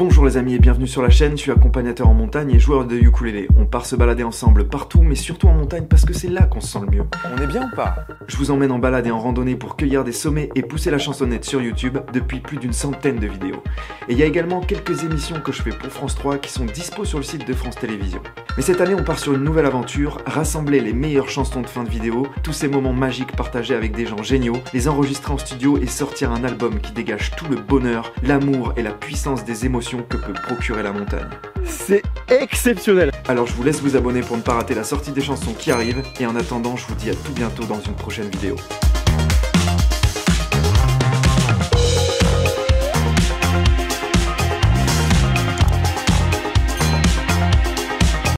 Bonjour les amis et bienvenue sur la chaîne, je suis accompagnateur en montagne et joueur de ukulélé. On part se balader ensemble partout, mais surtout en montagne parce que c'est là qu'on se sent le mieux. On est bien ou pas? Je vous emmène en balade et en randonnée pour cueillir des sommets et pousser la chansonnette sur YouTube depuis plus d'une centaine de vidéos. Et il y a également quelques émissions que je fais pour France 3 qui sont dispo sur le site de France Télévisions. Mais cette année on part sur une nouvelle aventure, rassembler les meilleures chansons de fin de vidéo, tous ces moments magiques partagés avec des gens géniaux, les enregistrer en studio et sortir un album qui dégage tout le bonheur, l'amour et la puissance des émotions que peut procurer la montagne. C'est exceptionnel Alors je vous laisse vous abonner pour ne pas rater la sortie des chansons qui arrivent, et en attendant je vous dis à tout bientôt dans une prochaine vidéo.